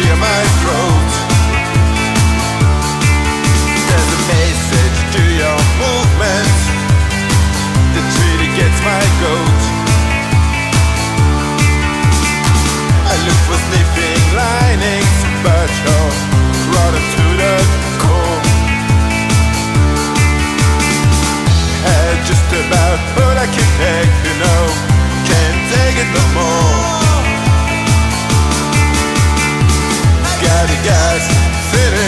Yeah. gas fitting.